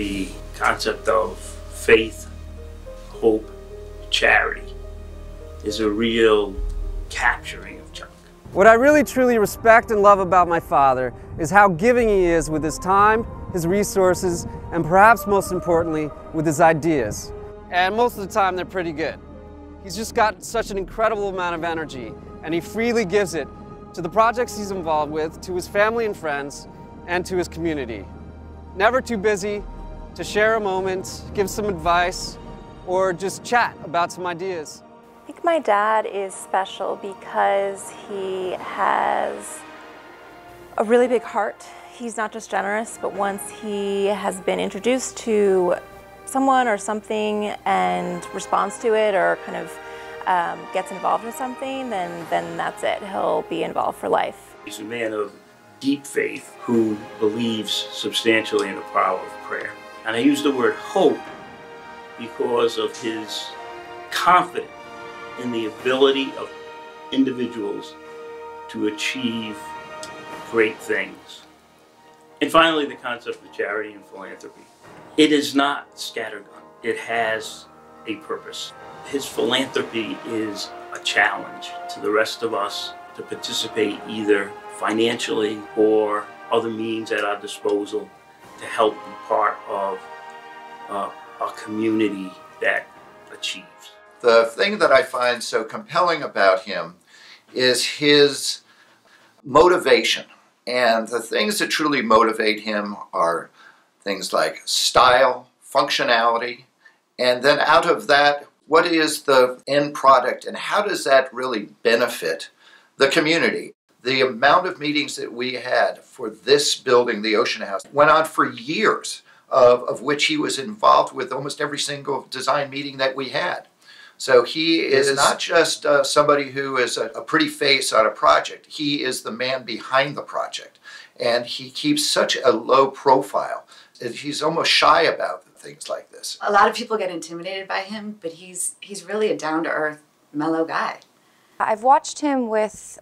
the concept of faith, hope, charity is a real capturing of Chuck. What I really truly respect and love about my father is how giving he is with his time, his resources, and perhaps most importantly, with his ideas. And most of the time, they're pretty good. He's just got such an incredible amount of energy, and he freely gives it to the projects he's involved with, to his family and friends, and to his community. Never too busy to share a moment, give some advice, or just chat about some ideas. I think my dad is special because he has a really big heart. He's not just generous, but once he has been introduced to someone or something and responds to it or kind of um, gets involved with something, then, then that's it. He'll be involved for life. He's a man of deep faith who believes substantially in the power of prayer. And I use the word hope because of his confidence in the ability of individuals to achieve great things. And finally, the concept of charity and philanthropy. It is not scattergun. It has a purpose. His philanthropy is a challenge to the rest of us to participate either financially or other means at our disposal to help be part of uh, a community that achieves. The thing that I find so compelling about him is his motivation. And the things that truly motivate him are things like style, functionality, and then out of that, what is the end product and how does that really benefit the community? The amount of meetings that we had for this building, the Ocean House, went on for years, of, of which he was involved with almost every single design meeting that we had. So he is, is not just uh, somebody who is a, a pretty face on a project, he is the man behind the project. And he keeps such a low profile. He's almost shy about things like this. A lot of people get intimidated by him, but he's he's really a down-to-earth, mellow guy. I've watched him with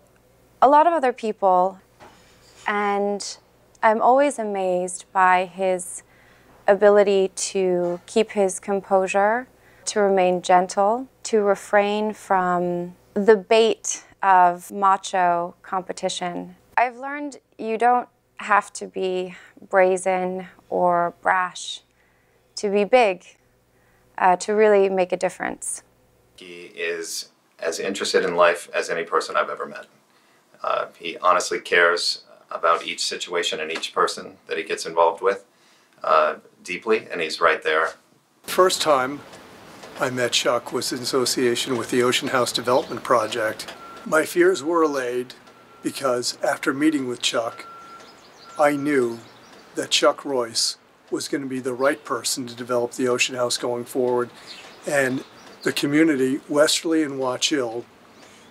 a lot of other people, and I'm always amazed by his ability to keep his composure, to remain gentle, to refrain from the bait of macho competition. I've learned you don't have to be brazen or brash to be big, uh, to really make a difference. He is as interested in life as any person I've ever met. Uh, he honestly cares about each situation and each person that he gets involved with uh, deeply, and he's right there. First time I met Chuck was in association with the Ocean House Development Project. My fears were allayed because after meeting with Chuck, I knew that Chuck Royce was going to be the right person to develop the Ocean House going forward. And the community, Westerly and Watch Hill,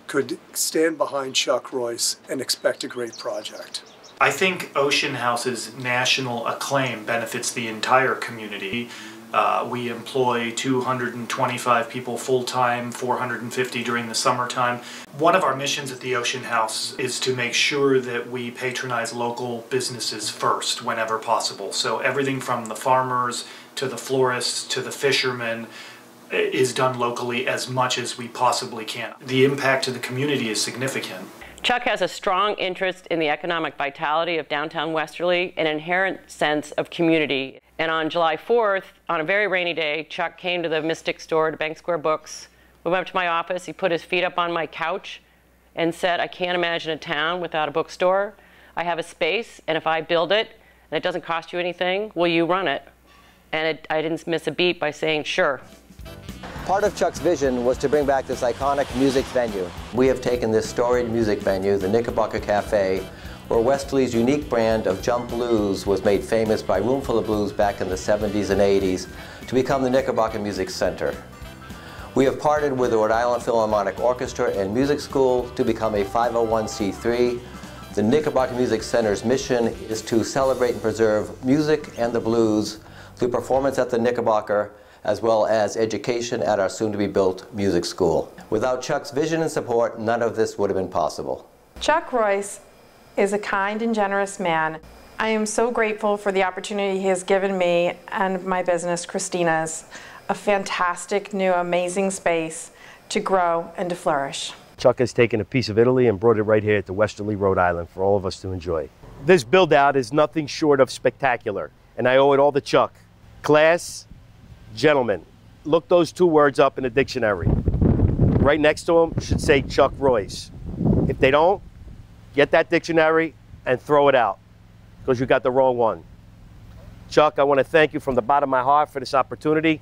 could stand behind Chuck Royce and expect a great project. I think Ocean House's national acclaim benefits the entire community. Uh, we employ 225 people full time, 450 during the summertime. One of our missions at the Ocean House is to make sure that we patronize local businesses first whenever possible. So everything from the farmers to the florists to the fishermen Uh, is done locally as much as we possibly can. The impact to the community is significant. Chuck has a strong interest in the economic vitality of downtown Westerly, an inherent sense of community. And on July 4th, on a very rainy day, Chuck came to the Mystic store to Bank Square Books. We went up to my office. He put his feet up on my couch and said, I can't imagine a town without a bookstore. I have a space, and if I build it and it doesn't cost you anything, will you run it? And it, I didn't miss a beat by saying, sure. Part of Chuck's vision was to bring back this iconic music venue. We have taken this storied music venue, the Knickerbocker Cafe, where Westerly's unique brand of jump blues was made famous by Roomful of Blues back in the 70s and 80s to become the Knickerbocker Music Center. We have partnered with the Rhode Island Philharmonic Orchestra and Music School to become a 501c3. The Knickerbocker Music Center's mission is to celebrate and preserve music and the blues through performance at the Knickerbocker as well as education at our soon-to-be-built music school. Without Chuck's vision and support, none of this would have been possible. Chuck Royce is a kind and generous man. I am so grateful for the opportunity he has given me and my business, Christina's, a fantastic, new, amazing space to grow and to flourish. Chuck has taken a piece of Italy and brought it right here to Westerly, Rhode Island for all of us to enjoy. This build out is nothing short of spectacular, and I owe it all to Chuck. Class, gentlemen. Look those two words up in the dictionary. Right next to them should say Chuck Royce. If they don't, get that dictionary and throw it out because you got the wrong one. Chuck, I want to thank you from the bottom of my heart for this opportunity.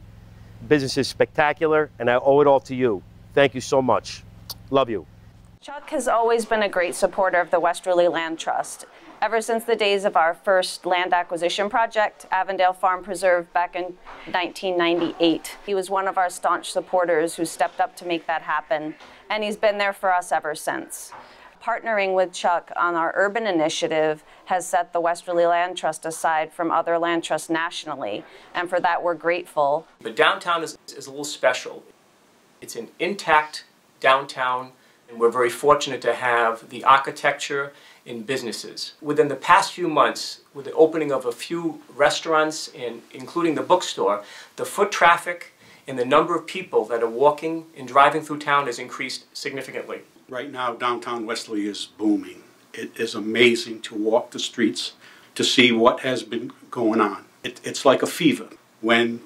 Business is spectacular, and I owe it all to you. Thank you so much. Love you. Chuck has always been a great supporter of the Westerly Land Trust. Ever since the days of our first land acquisition project, Avondale Farm Preserve, back in 1998, he was one of our staunch supporters who stepped up to make that happen, and he's been there for us ever since. Partnering with Chuck on our urban initiative has set the Westerly Land Trust aside from other land trusts nationally, and for that we're grateful. But downtown is, is a little special. It's an intact downtown, and we're very fortunate to have the architecture in businesses. Within the past few months, with the opening of a few restaurants and including the bookstore, the foot traffic and the number of people that are walking and driving through town has increased significantly. Right now, downtown Westerly is booming. It is amazing to walk the streets to see what has been going on. It, it's like a fever. When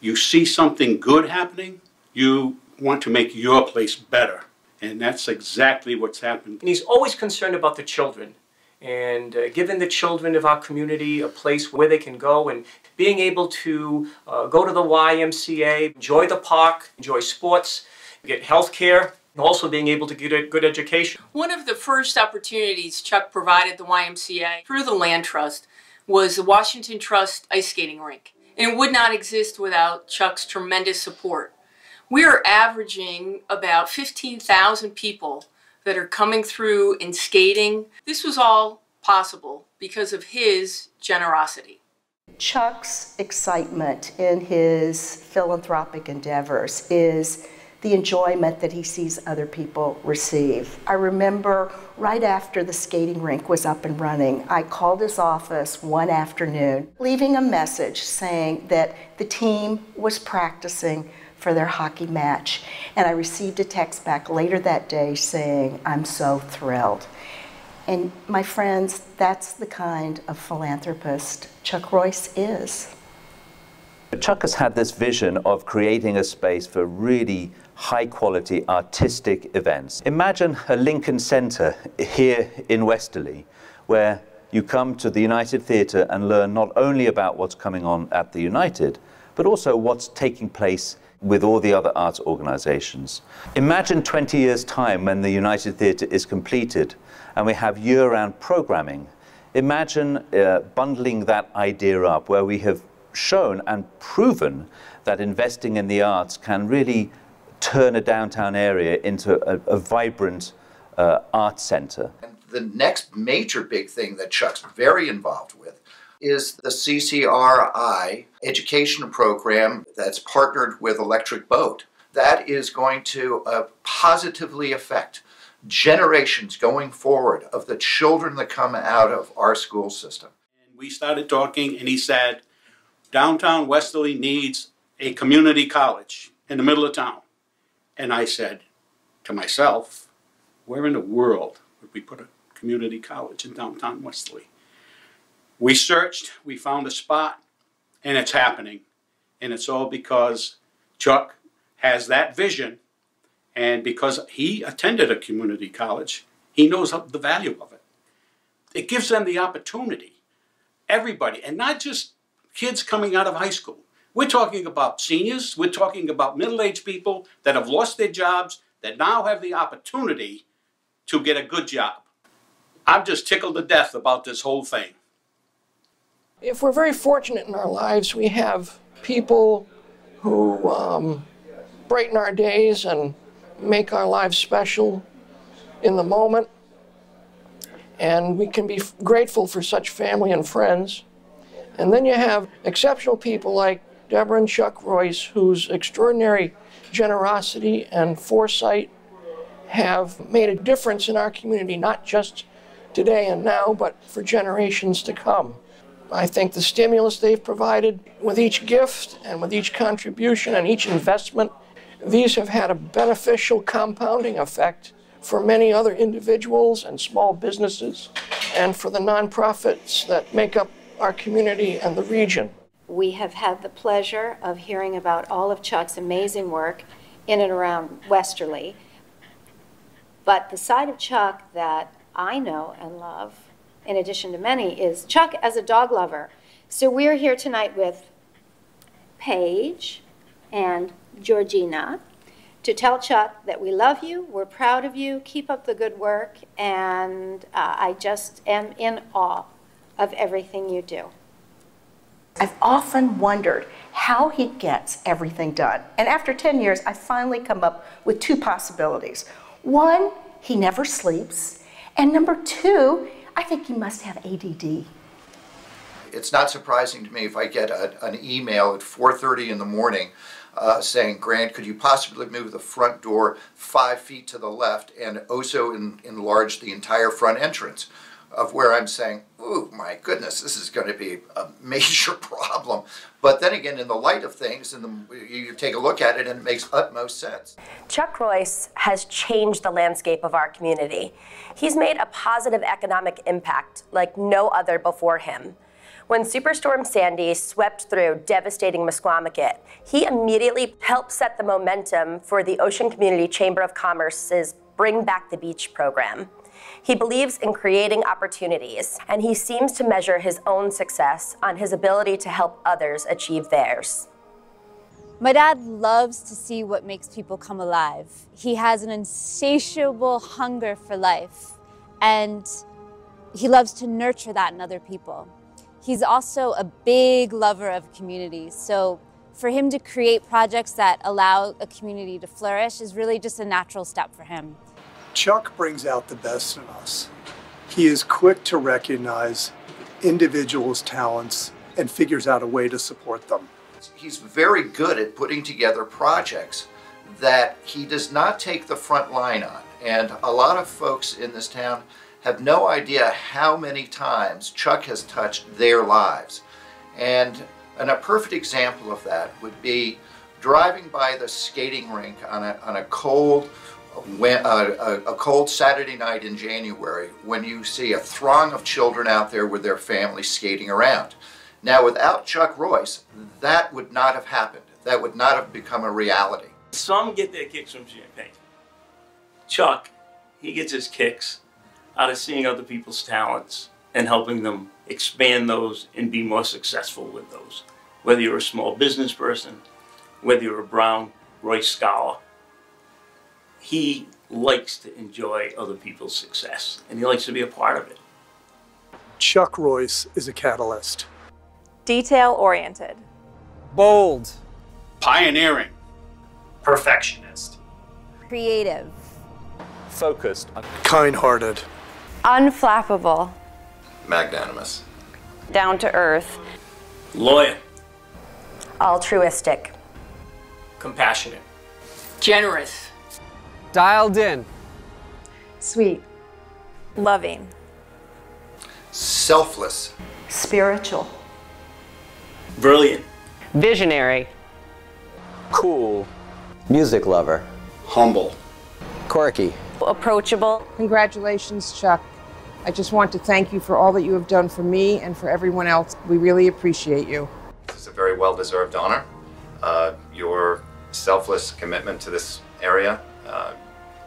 you see something good happening, you want to make your place better. And that's exactly what's happened. And he's always concerned about the children and uh, giving the children of our community a place where they can go and being able to uh, go to the YMCA, enjoy the park, enjoy sports, get health care, and also being able to get a good education. One of the first opportunities Chuck provided the YMCA through the Land Trust was the Washington Trust ice skating rink. And it would not exist without Chuck's tremendous support. We are averaging about 15,000 people that are coming through and skating. This was all possible because of his generosity. Chuck's excitement in his philanthropic endeavors is the enjoyment that he sees other people receive. I remember right after the skating rink was up and running, I called his office one afternoon, leaving a message saying that the team was practicing for their hockey match. And I received a text back later that day saying, I'm so thrilled. And my friends, that's the kind of philanthropist Chuck Royce is. Chuck has had this vision of creating a space for really high quality artistic events. Imagine a Lincoln Center here in Westerly where you come to the United Theatre and learn not only about what's coming on at the United, but also what's taking place with all the other arts organizations. Imagine 20 years' time when the United Theatre is completed and we have year-round programming. Imagine uh, bundling that idea up where we have shown and proven that investing in the arts can really turn a downtown area into a, a vibrant uh, art center. And The next major big thing that Chuck's very involved with is the CCRI education program that's partnered with Electric Boat. That is going to uh, positively affect generations going forward of the children that come out of our school system. And we started talking, and he said, Downtown Westerly needs a community college in the middle of town. And I said to myself, where in the world would we put a community college in downtown Westerly? We searched, we found a spot, and it's happening. And it's all because Chuck has that vision, and because he attended a community college, he knows the value of it. It gives them the opportunity, everybody, and not just kids coming out of high school. We're talking about seniors, we're talking about middle aged people that have lost their jobs, that now have the opportunity to get a good job. I'm just tickled to death about this whole thing. If we're very fortunate in our lives, we have people who um, brighten our days and make our lives special in the moment. And we can be grateful for such family and friends. And then you have exceptional people like Deborah and Chuck Royce, whose extraordinary generosity and foresight have made a difference in our community, not just today and now, but for generations to come. I think the stimulus they've provided with each gift and with each contribution and each investment, these have had a beneficial compounding effect for many other individuals and small businesses and for the nonprofits that make up our community and the region. We have had the pleasure of hearing about all of Chuck's amazing work in and around Westerly. But the side of Chuck that I know and love, in addition to many, is Chuck as a dog lover. So we're here tonight with Paige and Georgina to tell Chuck that we love you, we're proud of you, keep up the good work, and uh, I just am in awe of everything you do. I've often wondered how he gets everything done. And after 10 years, I finally come up with two possibilities. One, he never sleeps. And number two, I think you must have ADD. It's not surprising to me if I get a, an email at 4.30 in the morning uh, saying, Grant, could you possibly move the front door five feet to the left and also in, enlarge the entire front entrance? Of where I'm saying, oh my goodness, this is going to be a major problem. But then again, in the light of things, and you take a look at it, and it makes utmost sense. Chuck Royce has changed the landscape of our community. He's made a positive economic impact like no other before him. When Superstorm Sandy swept through devastating Misquamicut, he immediately helped set the momentum for the Ocean Community Chamber of Commerce's Bring Back the Beach program. He believes in creating opportunities, and he seems to measure his own success on his ability to help others achieve theirs. My dad loves to see what makes people come alive. He has an insatiable hunger for life, and he loves to nurture that in other people. He's also a big lover of community, so for him to create projects that allow a community to flourish is really just a natural step for him. Chuck brings out the best in us. He is quick to recognize individuals' talents and figures out a way to support them. He's very good at putting together projects that he does not take the front line on. And a lot of folks in this town have no idea how many times Chuck has touched their lives. And, and a perfect example of that would be driving by the skating rink on a, on a cold when, uh, a, a, cold Saturday night in January when you see a throng of children out there with their families skating around. Now, without Chuck Royce, that would not have happened. That would not have become a reality. Some get their kicks from champagne. Chuck, he gets his kicks out of seeing other people's talents and helping them expand those and be more successful with those. Whether you're a small business person, whether you're a Brown Royce scholar, he likes to enjoy other people's success and he likes to be a part of it. Chuck Royce is a catalyst. Detail oriented. Bold. Pioneering. Perfectionist. Creative. Focused. Kind hearted. Unflappable. Magnanimous. Down to earth. Loyal. Altruistic. Compassionate. Generous. Dialed in. Sweet. Loving. Selfless. Spiritual. Brilliant. Visionary. Cool. Music lover. Humble. Quirky. Approachable. Congratulations, Chuck. I just want to thank you for all that you have done for me and for everyone else. We really appreciate you. This is a very well deserved honor. Uh, your selfless commitment to this area, uh,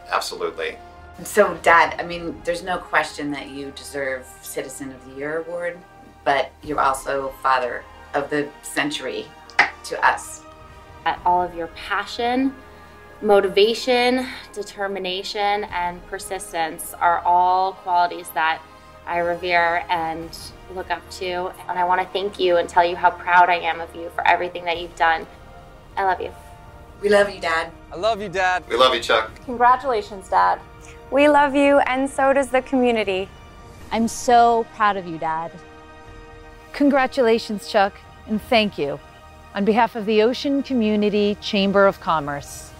absolutely. So, Dad, I mean, there's no question that you deserve Citizen of the Year award, but you're also Father of the Century to us. At all of your passion, motivation, determination, and persistence are all qualities that I revere and look up to. And I want to thank you and tell you how proud I am of you for everything that you've done. I love you. We love you, Dad. I love you, Dad. We love you, Chuck. Congratulations, Dad. We love you, and so does the community. I'm so proud of you, Dad. Congratulations, Chuck, and thank you on behalf of the Ocean Community Chamber of Commerce.